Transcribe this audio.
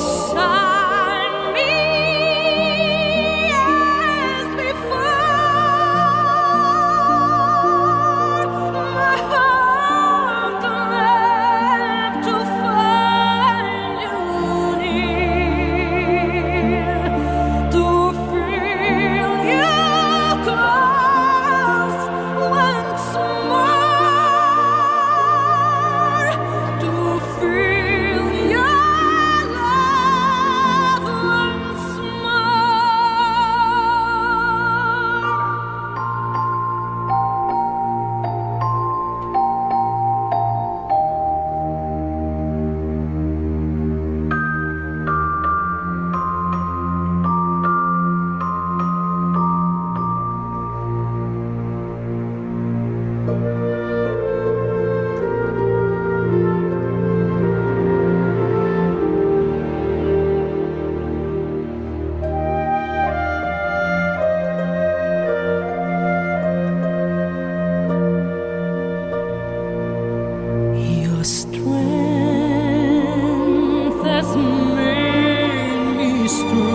voice. Christus.